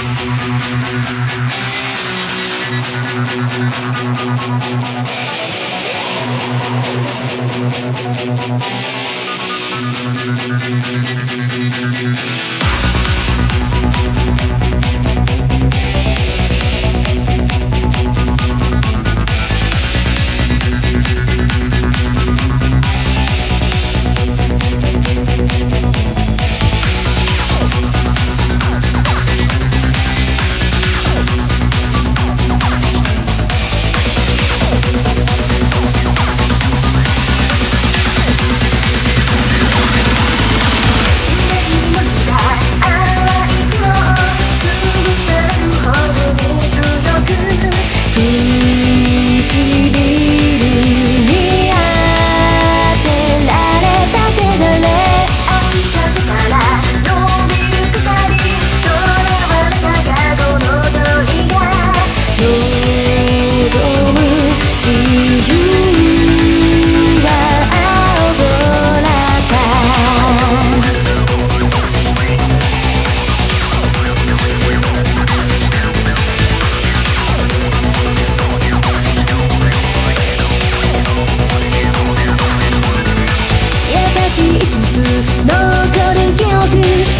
Thank you.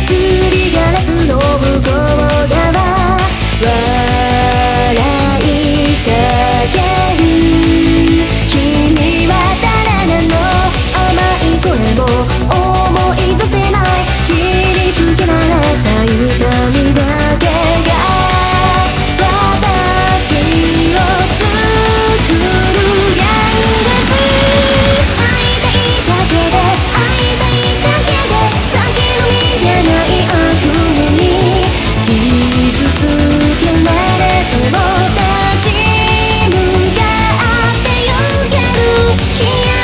do 消え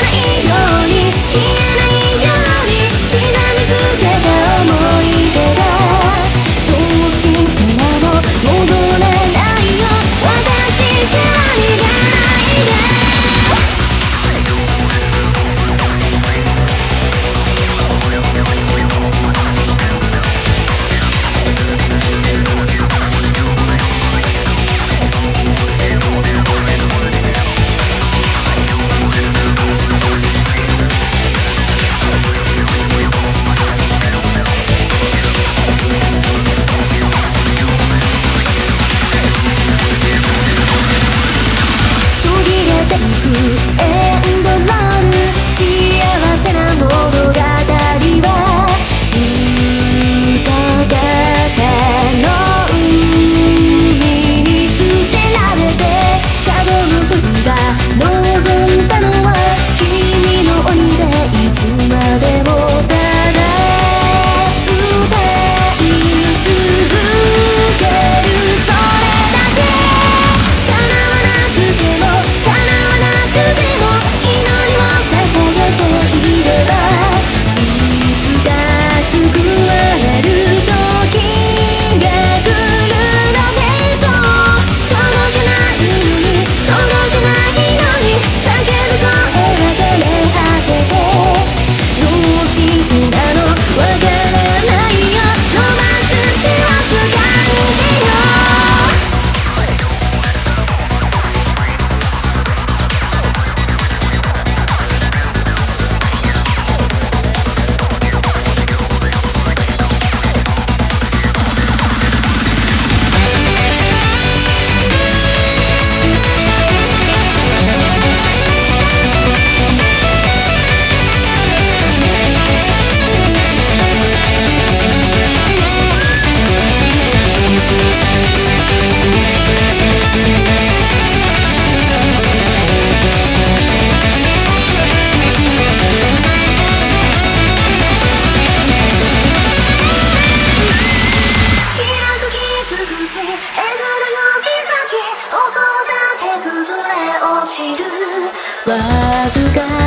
わずか